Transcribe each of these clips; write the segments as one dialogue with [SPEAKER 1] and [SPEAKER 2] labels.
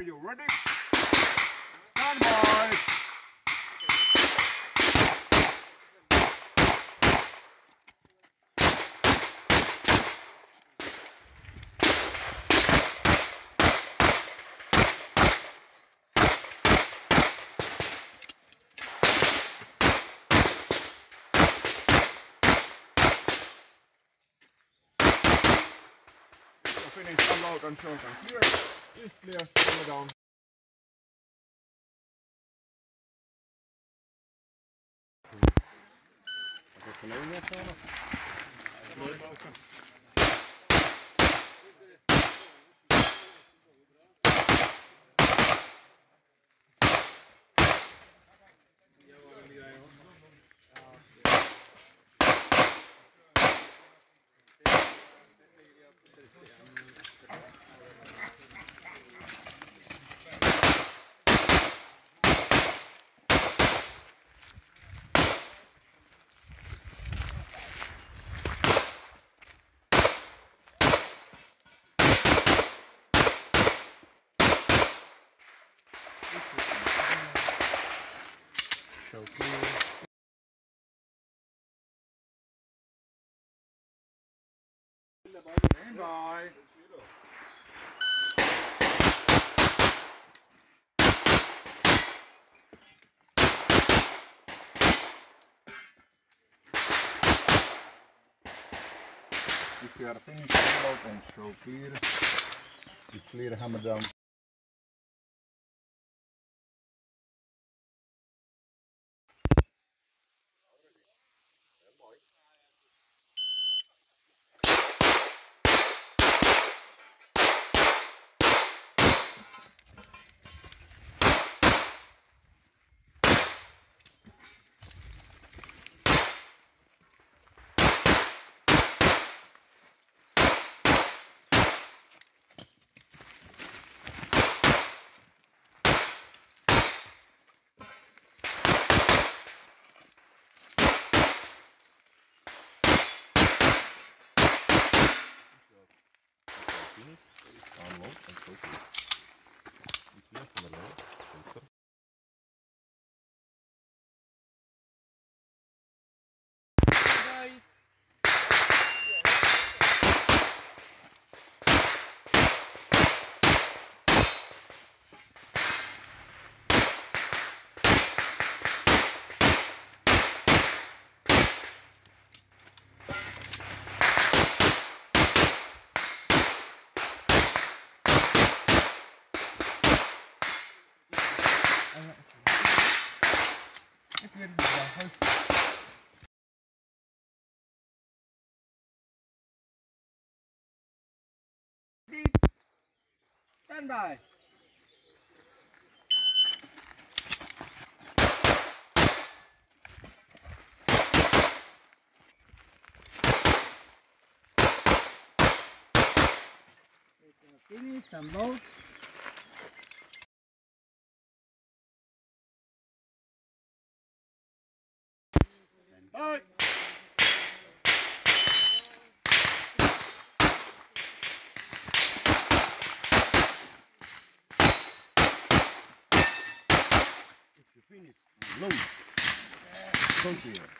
[SPEAKER 1] Are you ready? Stand by. finish unload and short and clear. Is clear, follow down. Show clear. Stand by. If you are finished unload and show clear, you clear hammer down.
[SPEAKER 2] Unload and show clear. You clear from. Filter.
[SPEAKER 1] Stand by. Finish some load. Bye. If Low. Close here.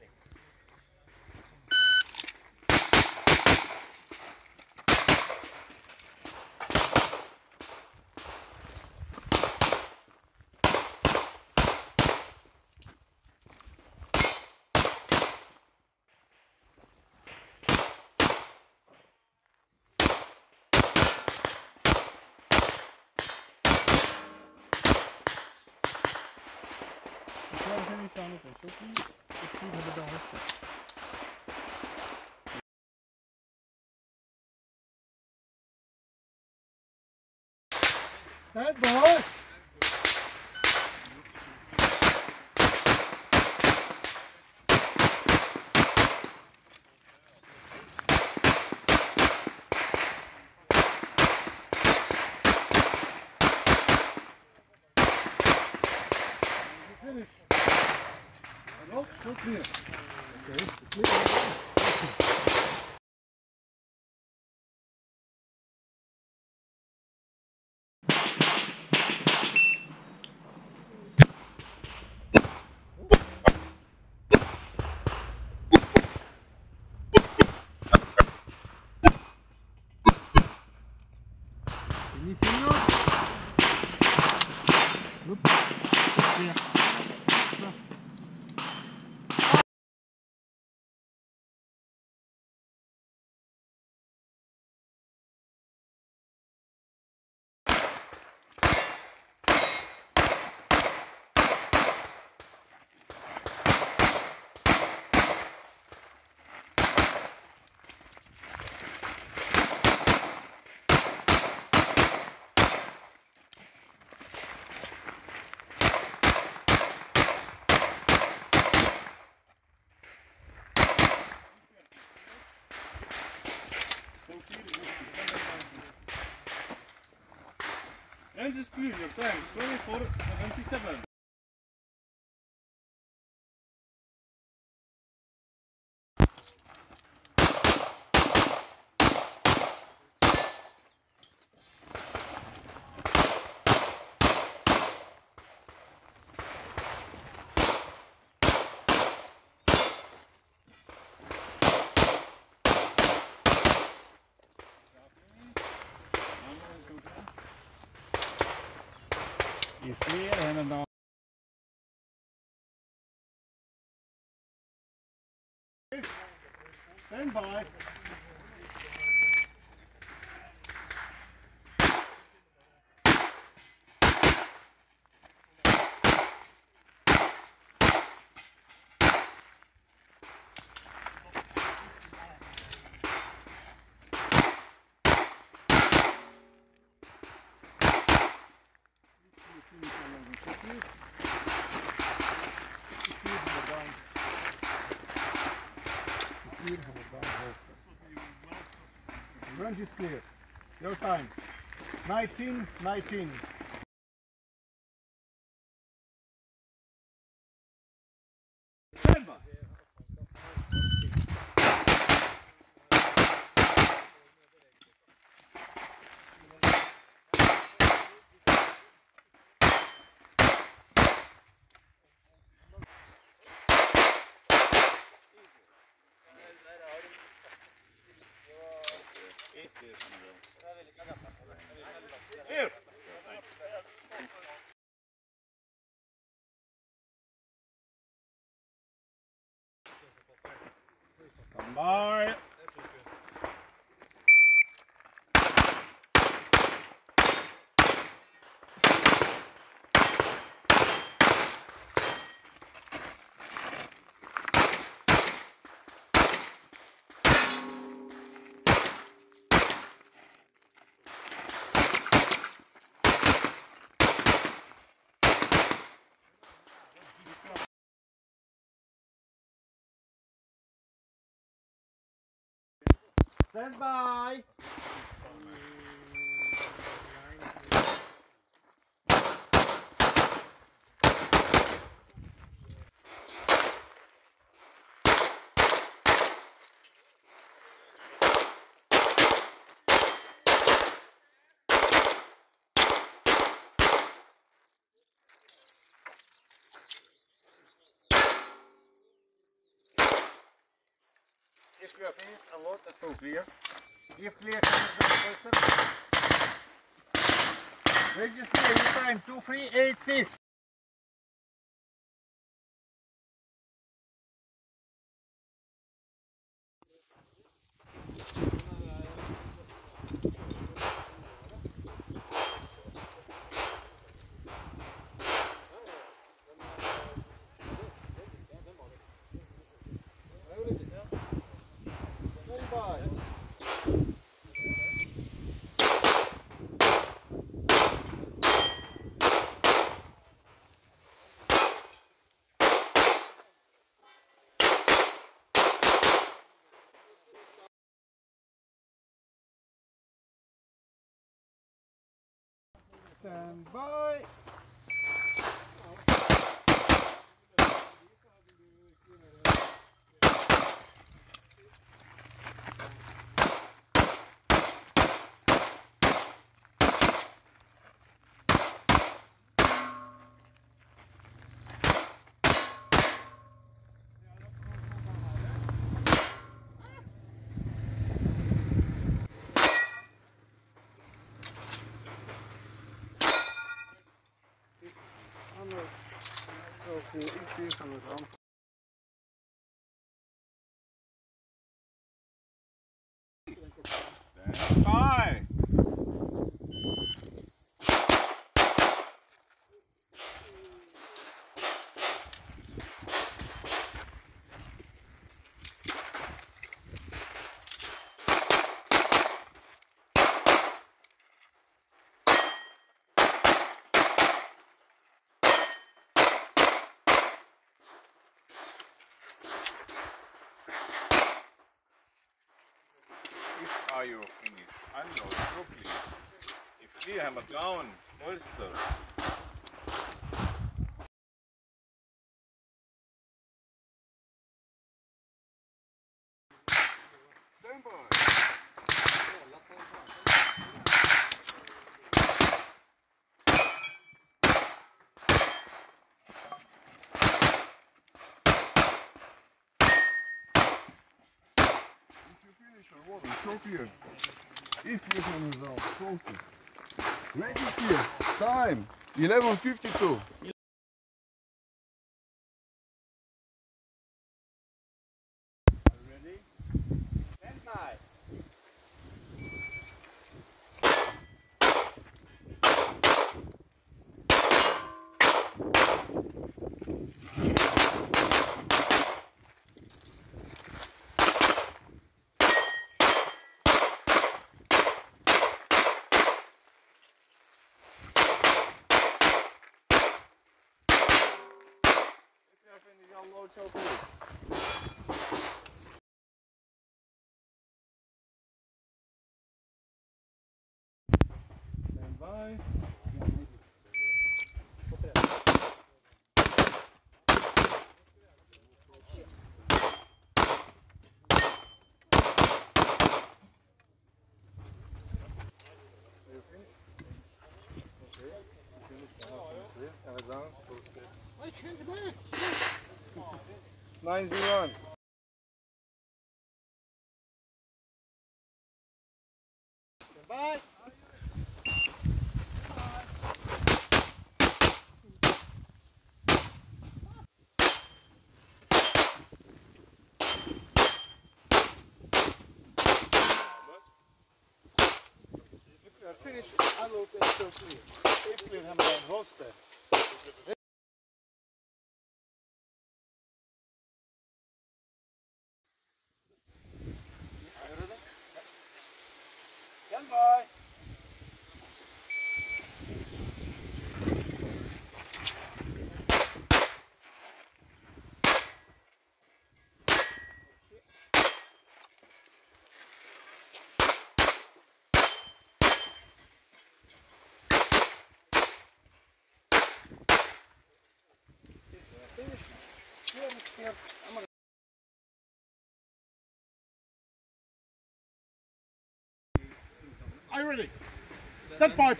[SPEAKER 2] Stand by.
[SPEAKER 1] Stand by. Finish. Hello, so clear. Okay, clear.
[SPEAKER 3] Engine speed, your
[SPEAKER 2] Changes Premium,
[SPEAKER 1] 24 2477. Range is clear. Your time. 19, 19.
[SPEAKER 3] Here.
[SPEAKER 2] Stand by.
[SPEAKER 1] Stand by. space a lot so clear. If clear the closer. Register time 2386. Stand by.
[SPEAKER 4] Stand Down, holster.
[SPEAKER 1] Stand by. If you finish your water, show here. If you can resolve, show here. Ready here. Time. 11.52.
[SPEAKER 4] finished, unload show please.
[SPEAKER 1] Stand by. Nine zero one. Bye. If you are finished, still clear. If clear, hammer down, holster. Are you ready?
[SPEAKER 5] Step
[SPEAKER 1] five.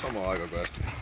[SPEAKER 1] Come on, I got grasped.